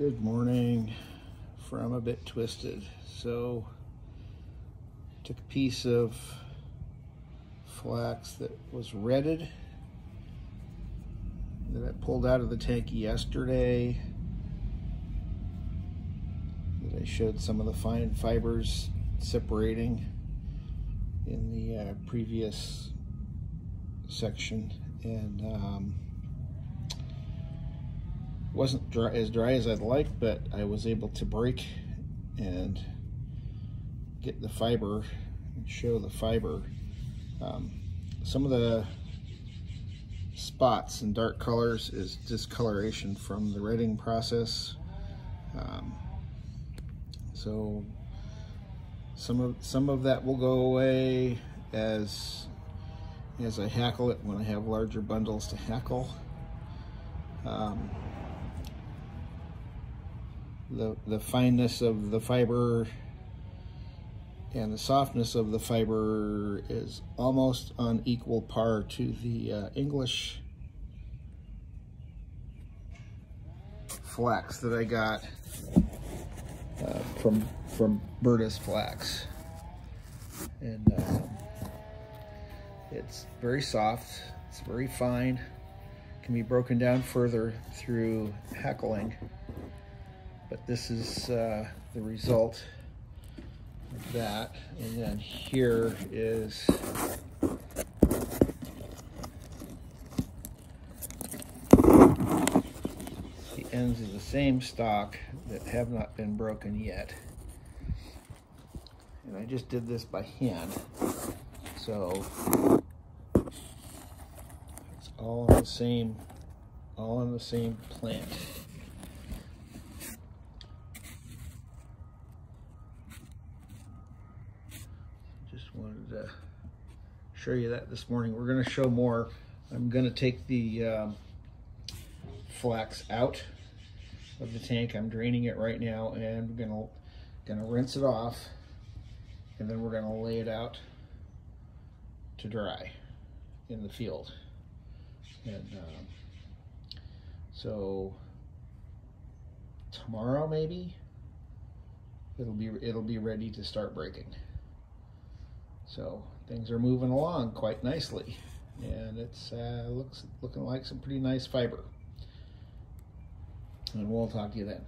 Good morning from a bit twisted. So took a piece of flax that was retted that I pulled out of the tank yesterday that I showed some of the fine fibers separating in the uh, previous section and um, wasn't dry, as dry as I'd like but I was able to break and get the fiber and show the fiber um, some of the spots and dark colors is discoloration from the retting process um, so some of some of that will go away as as I hackle it when I have larger bundles to hackle. Um, the, the fineness of the fiber and the softness of the fiber is almost on equal par to the uh, English flax that I got uh, from from Bertus Flax. And uh, it's very soft, it's very fine, can be broken down further through hackling. But this is uh, the result of that. And then here is the ends of the same stock that have not been broken yet. And I just did this by hand. So it's all on the same, all on the same plant. Just wanted to show you that this morning. We're gonna show more. I'm gonna take the um, flax out of the tank. I'm draining it right now and we're gonna, gonna rinse it off and then we're gonna lay it out to dry in the field. And um, so tomorrow maybe it'll be it'll be ready to start breaking. So things are moving along quite nicely and it's uh, looks looking like some pretty nice fiber. And we'll talk to you then.